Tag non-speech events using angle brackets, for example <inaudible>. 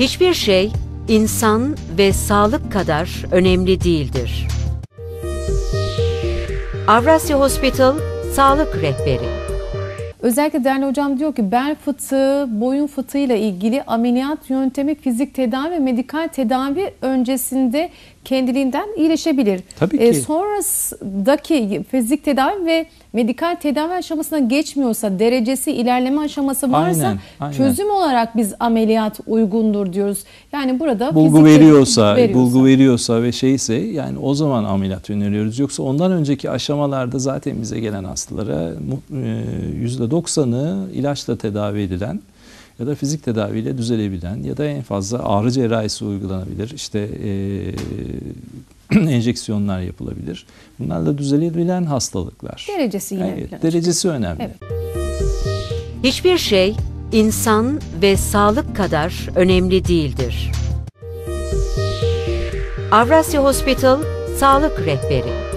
Hiçbir şey insan ve sağlık kadar önemli değildir. Avrasya Hospital Sağlık Rehberi Özellikle değerli hocam diyor ki bel fıtığı, boyun fıtığıyla ilgili ameliyat yöntemi fizik tedavi ve medikal tedavi öncesinde kendiliğinden iyileşebilir. Tabii Ee, ki. sonrasındaki fizik tedavi ve medikal tedavi aşamasına geçmiyorsa, derecesi ilerleme aşaması varsa Aynen, aynen. çözüm olarak biz ameliyat uygundur diyoruz. Yani burada bulgu fizik tedavi veriyorsa, veriyorsa. bulgu veriyorsa ve şeyse yani o zaman ameliyat öneriyoruz. Yoksa ondan önceki aşamalarda zaten bize gelen hastalara mu- e, %90'ı ilaçla tedavi edilen ya da fizik tedaviyle düzelebilen ya da en fazla ağrı cerrahisi uygulanabilir. İşte e, <clears throat> enjeksiyonlar yapılabilir. Bunlarla düzelebilen hastalıklar. Derecesi yine Evet, derecesi önemli. Evet. Hiçbir şey insan ve sağlık kadar önemli değildir. Avrasya Hospital Sağlık Rehberi